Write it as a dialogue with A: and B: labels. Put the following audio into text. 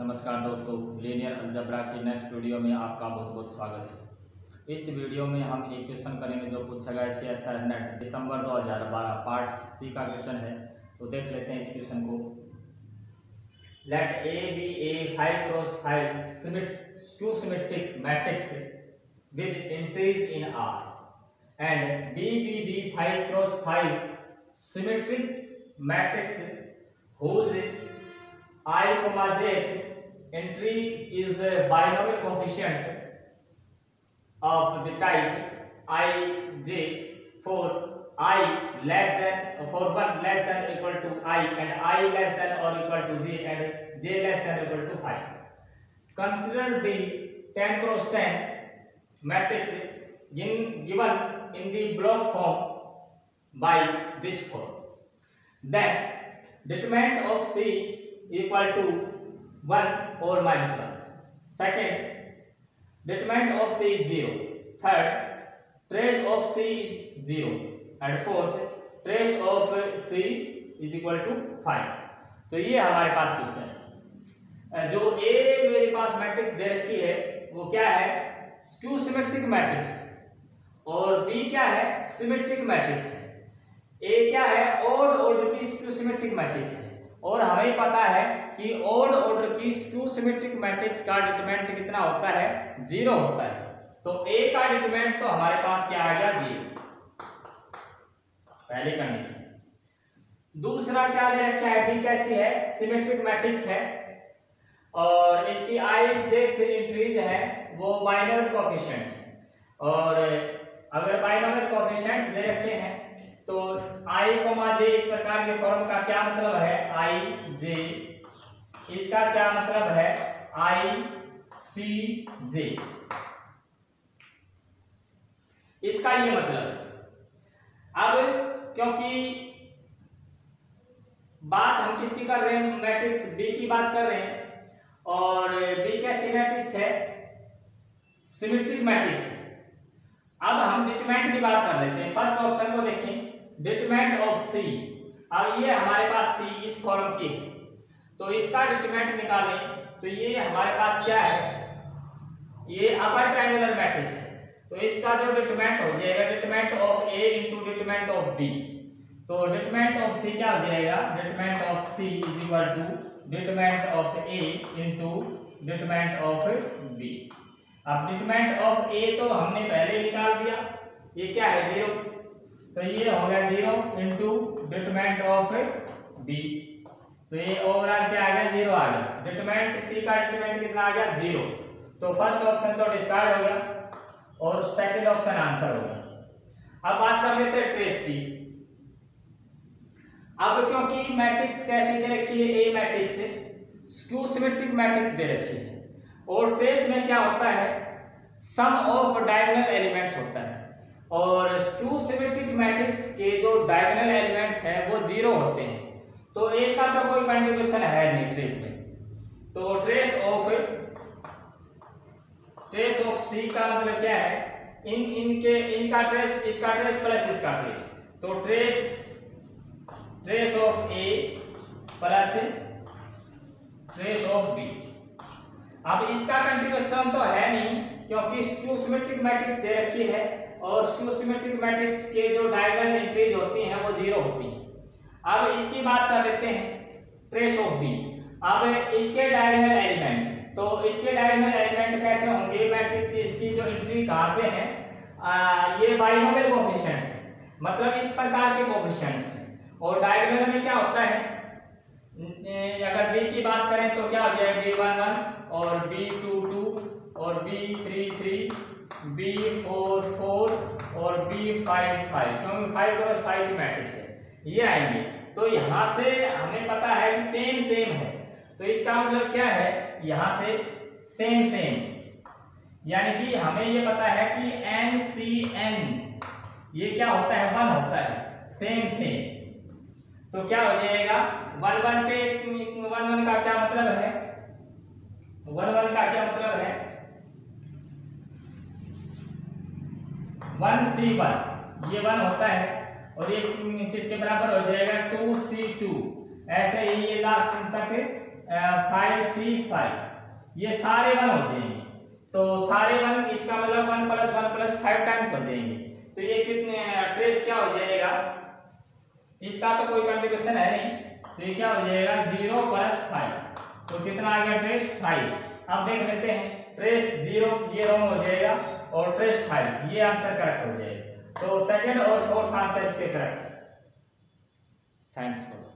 A: नमस्कार दोस्तों linear algebra की नेक्स्ट वीडियो में आपका बहुत बहुत स्वागत है। इस वीडियो में हम एक क्वेश्चन करेंगे जो पूछा गया सी एस आर नेट दिसंबर 2012 पार्ट सी का क्वेश्चन है। तो देख लेते हैं इस क्वेश्चन को। Let A be a five cross five skew symmetric matrix with entries in R and B B be five cross five symmetric matrix whose i comma j entry is the binomial coefficient of the type i j for i less than for one less than equal to i and i less than or equal to j and j less than equal to 5 consider the 10 cross 10 matrix in given in the block form by this form. Then determinant of c equal to 1 or minus 1 second determinant of c is 0 third, trace of c is 0 and fourth, trace of c is equal to 5 तो ये हमारे पास question है। जो ए मेरे पास matrix दे रखी है, वो क्या है? स्क्यू सिमेट्रिक मैट्रिक्स और बी क्या है? सिमेट्रिक मैट्रिक्स है। ए क्या है? ओड ऑर्डर की स्क्यू सिमेट्रिक मैट्रिक्स है। और हमें पता है कि ओड ऑर्डर की स्क्यू सिमेट्रिक मैट्रिक्स का डिटरमिनेंट कितना होता है? ज़ीरो होता है। तो ए का डिटरमिनेंट तो हमारे पास क्या आ गया? ज़ीरो पहली कंडीशन दूसरा क्या दे रखा है? बी कैसी है? सिमेट्रिक मैट्रिक्स है। और इसकी आई जे थ्री इंट्रीज है। वो बाइनोमियल कोएफिशिएंट्स और अगर बाइनोमियल कोएफिशिएंट्स दे रखे हैं तो i जे इस प्रकार के फॉर्म का क्या मतलब है? आई j इसका क्या मतलब है? आई सी जे इसका ये मतलब है। अब क्योंकि बात हम किसकी कर रहे हैं? मैट्रिक्स बी की बात कर रहे हैं। और बी कैसी मैट्रिक्स है? सिमेट्रिक मैट्रिक्स अब हम डिटमेंट की बात कर लेते हैं। फ़र्स्ट ऑप्शन को देखें। डिटमेंट ऑफ़ सी अब ये हमारे पास सी इस फॉर्म की है। तो इसका डिटरमिनेंट निकालें। तो ये हमारे पास क्या है? ये अपर ट्रायंगुलर मैट्रिक्स है। तो इसका जो डिटरमिनेंट हो जाएगा determinant of A into determinant of B तो डिटरमिनेंट ऑफ़ सी क्या हो जाएगा? Determinant of C is equal to determinant of A into determinant of B अब डिटरमिनेंट ऑफ़ ए तो हमने पहले निकाल दिया। ये क्या है? ज़ीरो तो ये हो गया zero into determinant of B तो ये ओवरऑल क्या आ गया? ज़ीरो आ गया। डिटरमेंट सी का डिटरमेंट कितना आ गया? ज़ीरो तो फ़र्स्ट ऑप्शन तो डिस्कार्ड हो गया और सेकंड ऑप्शन आंसर हो गया। अब बात कर लेते हैं ट्रेस की। अब क्योंकि मैट्रिक्स कैसी दे रखी है? A matrix skew symmetric matrix दे रखी है। और ट्रेस में क्या होता है? सम ऑफ़ डायगोनल एलिमेंट्स होता है। और स्क्यू सिमेट्रिक मैट्रिक्स के जो डायगोनल एलिमेंट्स हैं, वो ज़ीरो होते हैं। तो ए का तो कोई कंट्रीब्यूशन है नहीं ट्रेस में। तो trace of trace of C का मतलब क्या है? इन, इनके, इनका ट्रेस इसका ट्रेस प्लस इसका ट्रेस तो trace trace of A plus trace of B अब इसका कंट्रीब्यूशन तो है नहीं, क्योंकि स्क्यू सिमेट्रिक मैट्रिक्स दे रखी है और सिमेट्रिक मैट्रिक्स के जो डायगोनल एंट्रीज होती हैं, वो ज़ीरो होती हैं। अब इसकी बात कर लेते हैं ट्रेस ऑफ़ बी अब इसके डायगोनल एलिमेंट तो इसके डायगोनल एलिमेंट कैसे होंगे? मैट्रिक्स इसकी जो एंट्री कहाँ से है? आ, ये बाइनोमियल कोएफिशिएंट्स मतलब इस प्रकार के कोएफिशिएंट्स और डायगोनल में क्या होता है? अगर बी की बात करें तो क्या हो जाएगा? बी वन वन और बी टू टू और B three three B four four और बी फाइव फाइव क्योंकि फाइव क्रॉस फाइव मैट्रिक्स है। ये आएँगे। तो यहाँ से हमें पता है कि सेम सेम है। तो इसका मतलब क्या है? यहाँ से सेम सेम यानी कि हमें ये पता है कि एन सी एन ये क्या होता है? वन होता है। सेम सेम तो क्या हो जाएगा? वन वन पे वन वन का क्या मतलब है? वन वन का क्या मतलब है? One C one. ये वन होता है। और ये किसके बराबर हो जाएगा टू सी टू ऐसे ही ये लास्ट तक फाइव सी फाइव ये सारे वन हो जाएँगे। तो सारे वन इसका मतलब one plus one plus five times हो जाएँगे। तो ये कितने ट्रेस क्या हो जाएगा? इसका तो कोई कंट्रीब्यूशन है नहीं। तो ये क्या हो जाएगा? ज़ीरो प्लस फाइव तो कितना आ गया ट्रेस फाइव अब देख लेते हैं। ट्रेस ज़ीरो ये रॉन्ग हो जाएगा और ट्रेस फाइव ये आंसर करेक्ट हो जाएगा। तो सेकंड और फोर्थ आंसर इसके करेक्ट थैंक्स फॉर